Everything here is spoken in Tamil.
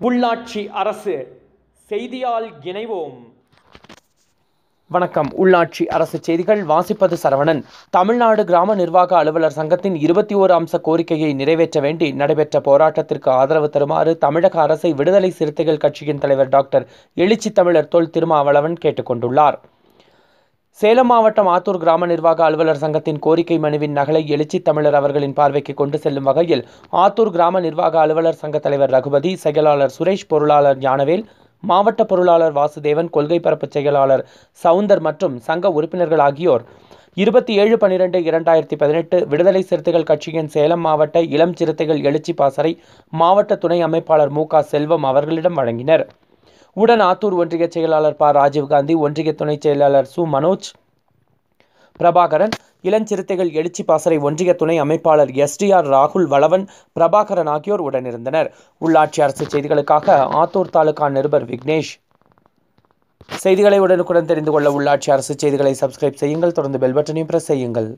உள்ளாட்சி அரசு செய்தியால் இணைவோம். வணக்கம். உள்ளாட்சி அரசு செய்திகள் வாசிப்பது சரவணன். தமிழ்நாடு கிராம நிர்வாக அலுவலர் சங்கத்தின் இருபத்தி ஓரு அம்ச கோரிக்கையை நிறைவேற்ற வேண்டி நடைபெற்ற போராட்டத்திற்கு ஆதரவு தருமாறு தமிழக அரசை விடுதலை சிறுத்தைகள் கட்சியின் தலைவர் டாக்டர் எழுச்சி தமிழர் தொல் திருமாவளவன் கேட்டுக்கொண்டுள்ளார். சேலம் மாவட்டம் ஆத்தூர் கிராம நிர்வாக அலுவலர் சங்கத்தின் கோரிக்கை மனுவின் நகலை எழுச்சி தமிழர் அவர்களின் பார்வைக்கு கொண்டு செல்லும் வகையில் ஆத்தூர் கிராம நிர்வாக அலுவலர் சங்க தலைவர் ரகுபதி செயலாளர் சுரேஷ் பொருளாளர் ஞானவேல் மாவட்ட பொருளாளர் வாசுதேவன் கொள்கை பரப்பு செயலாளர் சவுந்தர் மற்றும் சங்க உறுப்பினர்கள் ஆகியோர். இருபத்தி ஏழு பன்னிரெண்டு இரண்டாயிரத்தி பதினெட்டு விடுதலை சிறுத்தைகள் கட்சியின் சேலம் மாவட்ட இளம் சிறுத்தைகள் எழுச்சி பாசறை மாவட்ட துணை அமைப்பாளர் மு செல்வம் அவர்களிடம் வழங்கினர். உடன் ஆத்தூர் ஒன்றிய செயலாளர் ப. ராஜீவ்காந்தி ஒன்றிய துணை செயலாளர் சு. மனோஜ் பிரபாகரன் இளஞ்சிறுத்தைகள் எழுச்சி பாசறை ஒன்றிய துணை அமைப்பாளர் எஸ்டிஆர் ராகுல் வளவன் பிரபாகரன் ஆகியோர் உடனிருந்தனர். உள்ளாட்சி அரசு செய்திகளுக்காக ஆத்தூர் தாலுகா நிருபர் விக்னேஷ். செய்திகளை உடனுக்குடன் தெரிந்து கொள்ள உள்ளாட்சி அரசு செய்திகளை சப்ஸ்கிரைப் செய்யுங்கள். தொடர்ந்து பெல் பட்டனையும் பிரஸ் செய்யுங்கள்.